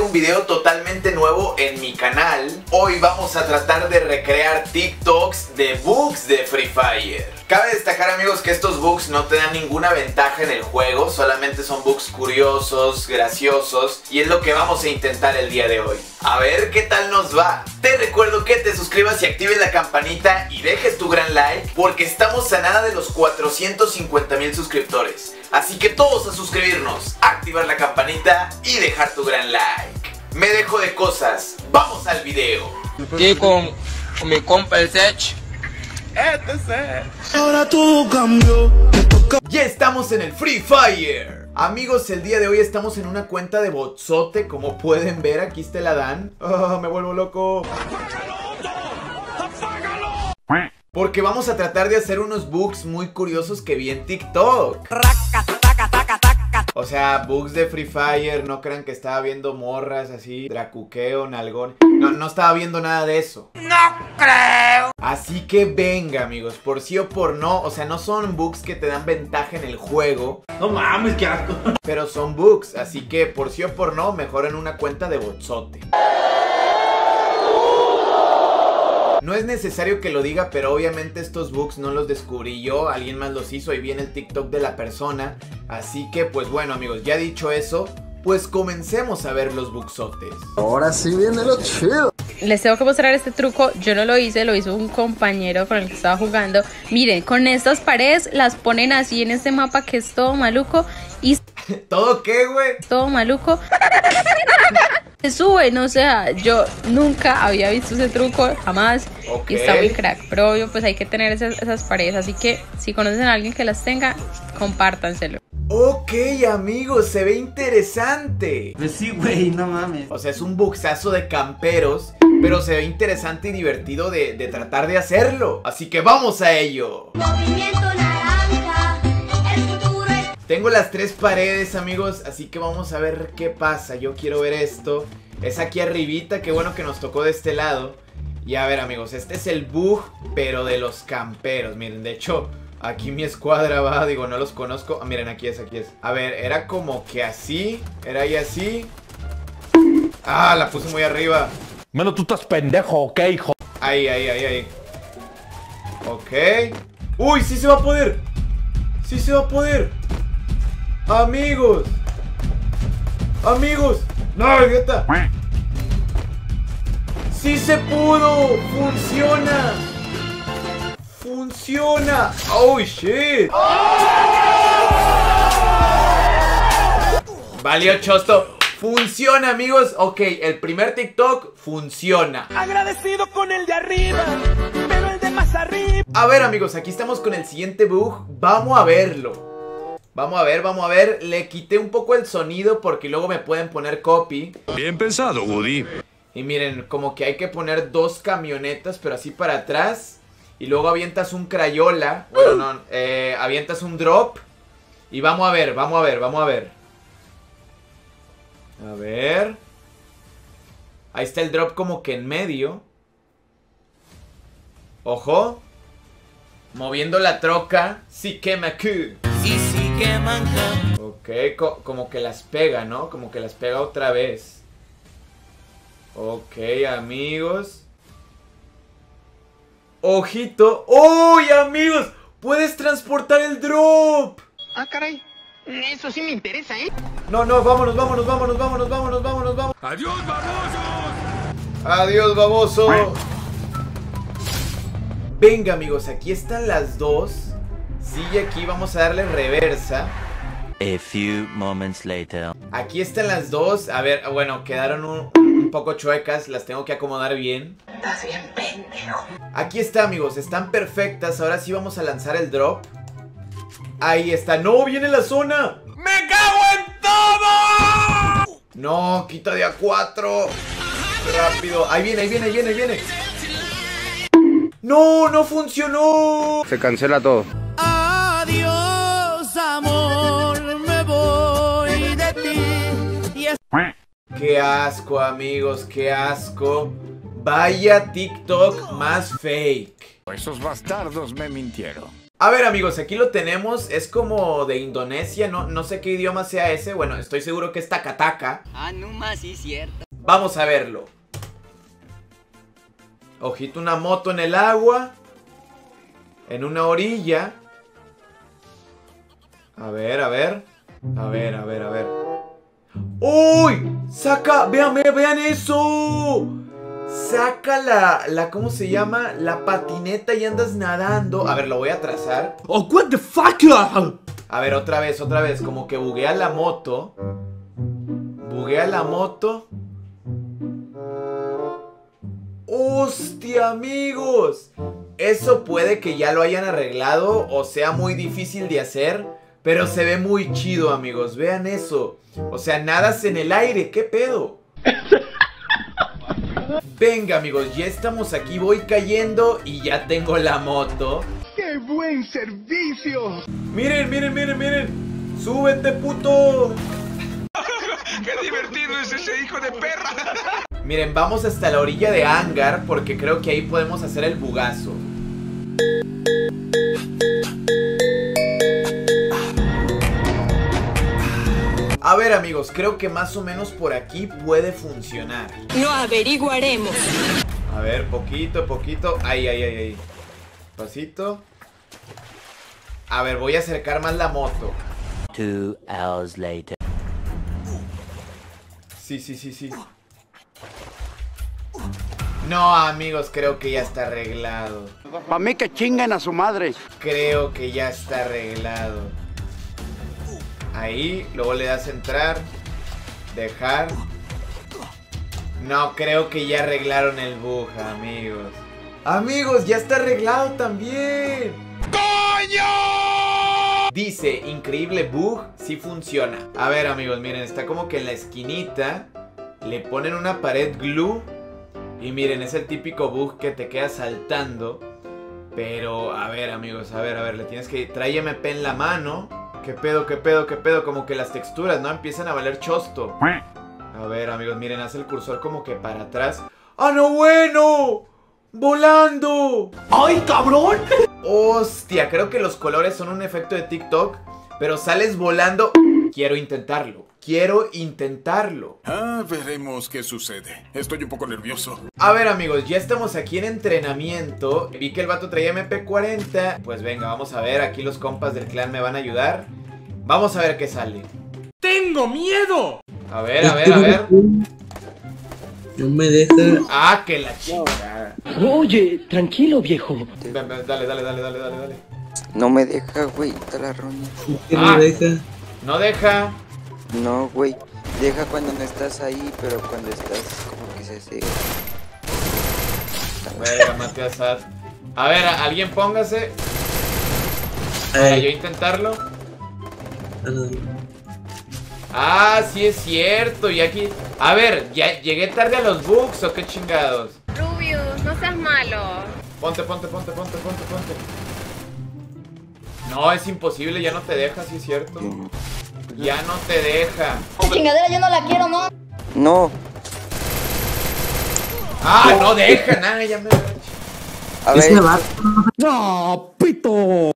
Un video totalmente nuevo en mi canal. Hoy vamos a tratar de recrear TikToks de bugs de Free Fire. Cabe destacar amigos que estos bugs no te dan ninguna ventaja en el juego Solamente son bugs curiosos, graciosos Y es lo que vamos a intentar el día de hoy. A ver qué tal nos va Te recuerdo que te suscribas y actives la campanita Y dejes tu gran like Porque estamos a nada de los 450 mil suscriptores Así que todos a suscribirnos, activar la campanita y dejar tu gran like. Me dejo de cosas, vamos al video. Aquí con, con mi compa el Sech. Ahora todo cambió. Ya estamos en el Free Fire. Amigos, el día de hoy estamos en una cuenta de botzote, como pueden ver, aquí está la Dan. Ah, me vuelvo loco. Porque vamos a tratar de hacer unos bugs muy curiosos que vi en TikTok. O sea, bugs de Free Fire, no crean que estaba viendo morras así, dracuqueo, nalgón. No, no estaba viendo nada de eso. No creo. Así que venga, amigos, por sí o por no, o sea, no son bugs que te dan ventaja en el juego, No mames, qué asco. pero son bugs, así que por sí o por no, mejor en una cuenta de botzote. No es necesario que lo diga, pero obviamente estos bugs no los descubrí yo, alguien más los hizo y viene el TikTok de la persona. Así que pues bueno amigos, ya dicho eso, pues comencemos a ver los bugsotes. Ahora sí viene lo chido. Les tengo que mostrar este truco. Yo no lo hice, lo hizo un compañero con el que estaba jugando. Miren, con estas paredes las ponen así en este mapa que es todo maluco y ¿Todo qué, güey? todo maluco. Se suben, o sea, yo nunca había visto ese truco, jamás. Ok. Y está muy crack. Pero obvio, pues hay que tener esas, esas paredes. Así que si conocen a alguien que las tenga, compártanselo. Ok amigos, se ve interesante. Pues sí, güey, no mames. O sea, es un buxazo de camperos, pero se ve interesante y divertido de, de tratar de hacerlo. Así que vamos a ello. Movimiento Tengo las tres paredes, amigos, así que vamos a ver qué pasa. Yo quiero ver esto. Es aquí arribita, qué bueno que nos tocó de este lado. Y a ver, amigos, este es el bug, pero de los camperos. Miren, de hecho, aquí mi escuadra va, digo, no los conozco. Ah, miren, aquí es, aquí es. A ver, era como que así, era ahí así. Ah, la puse muy arriba. Mano, tú estás pendejo, ¿ok, hijo? Ahí, ahí, ahí, ahí. Ok. ¡Uy, sí se va a poder! ¡Sí se va a poder! ¡Amigos! ¡Amigos! ¡No, idiota! ¡Sí se pudo! ¡Funciona! ¡Funciona! ¡Oh, shit! Valió chosto. Funciona, amigos. Ok, el primer TikTok funciona. Agradecido con el de arriba, pero el de más arriba. A ver amigos, aquí estamos con el siguiente bug Vamos a verlo Vamos a ver, vamos a ver. Le quité un poco el sonido porque luego me pueden poner copy. Bien pensado, Woody. Y miren, como que hay que poner dos camionetas Pero así para atrás. Y luego avientas un crayola. Bueno, no, eh, avientas un drop. Y vamos a ver, vamos a ver, vamos a ver. A ver. Ahí está el drop como que en medio. Ojo. Moviendo la troca. Sí quema Q. Manca. Ok, co- como que las pega, ¿no? Como que las pega otra vez. Ok, amigos. Ojito. ¡Uy, amigos! ¡Puedes transportar el drop! Ah, caray. Eso sí me interesa, ¿eh? No, no, vámonos, vámonos, vámonos, vámonos, vámonos, vámonos, vámonos. ¡Adiós, babosos! Adiós, baboso. Venga, amigos, aquí están las dos. Sigue aquí, vamos a darle reversa. A few moments later. Aquí están las dos. A ver, bueno, quedaron un, un poco chuecas. Las tengo que acomodar bien. Estás bien pendejo. Aquí está, amigos. Están perfectas. Ahora sí vamos a lanzar el drop. Ahí está. ¡No! ¡Viene la zona! ¡Me No, quita de a cuatro. Rápido. Ahí viene, ahí viene, ahí viene, ahí viene. No, no funcionó. Se cancela todo. Qué asco, amigos, qué asco. Vaya TikTok más fake. Esos bastardos me mintieron. A ver amigos, aquí lo tenemos, es como de Indonesia, no, no sé qué idioma sea ese, bueno, estoy seguro que es Takataka. Ah, no más, sí, cierto. Vamos a verlo. Ojito, una moto en el agua. En una orilla. A ver, a ver. A ver, a ver, a ver. ¡Uy! ¡Saca! ¡Vean, vean, vean eso! Saca la, la, ¿cómo se llama? La patineta y andas nadando. A ver, lo voy a trazar. Oh, what the fuck? A ver, otra vez, otra vez. Como que buguea la moto. Buguea la moto. ¡Hostia, amigos! Eso puede que ya lo hayan arreglado o sea muy difícil de hacer. Pero se ve muy chido, amigos. Vean eso. O sea, nadas en el aire. ¿Qué pedo? Venga, amigos, ya estamos aquí. Voy cayendo y ya tengo la moto. ¡Qué buen servicio! Miren, miren, miren, miren. Súbete, puto. ¡Qué divertido es ese hijo de perra! Miren, vamos hasta la orilla de hangar porque creo que ahí podemos hacer el bugazo. Ver amigos, creo que más o menos por aquí puede funcionar. Lo averiguaremos. A ver, poquito, poquito. Ahí, ahí, ahí, ahí. Pasito. A ver, voy a acercar más la moto. Two hours later. Sí, sí, sí, sí. No, amigos, creo que ya está arreglado. Pa' mí que chinguen a su madre. Creo que ya está arreglado. Ahí, luego le das entrar. Dejar. No, creo que ya arreglaron el bug, amigos. Amigos, ya está arreglado también. ¡Coño! Dice, increíble bug, sí funciona. A ver, amigos, miren, está como que en la esquinita le ponen una pared glue. Y miren, es el típico bug que te queda saltando. Pero, a ver, amigos, a ver, a ver, le tienes que... Trae MP en la mano. ¿Qué pedo, qué pedo, qué pedo? Como que las texturas, ¿no? Empiezan a valer chosto. A ver, amigos, miren, hace el cursor como que para atrás. ¡Ah, no, bueno! ¡Volando! ¡Ay, cabrón! Hostia, creo que los colores son un efecto de TikTok. Pero sales volando. Quiero intentarlo. Quiero intentarlo. Ah, veremos qué sucede. Estoy un poco nervioso. A ver amigos, ya estamos aquí en entrenamiento Vi que el vato traía MP40 Pues venga, vamos a ver, aquí los compas del clan me van a ayudar Vamos a ver qué sale ¡Tengo miedo! A ver, a ver, a ver No me deja. Ah, que la chica Oye, tranquilo, viejo. Ven, ven, Dale, dale, dale, dale, dale, dale No me deja, güey, está la roña. ¿Qué Ah. me deja? No deja No, güey, deja cuando no estás ahí, pero cuando estás como que se hace... Venga, mate a Sad A ver, a- alguien póngase Para yo intentarlo ah, no. Ah, sí es cierto Y aquí A ver, ¿ya llegué tarde a los bugs o qué chingados? Rubius, no seas malo. Ponte, ponte, ponte, ponte, ponte, ponte. No, es imposible, ya no te deja, sí es cierto. Ya no te deja. chingadera yo no la quiero, ¿no? No, Ah, no deja, nada, ya me a ver, ¡No, pito!